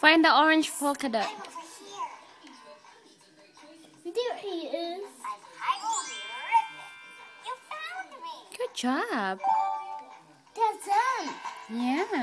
Find the orange polka dot. There he is. Good job. That's him. Yeah.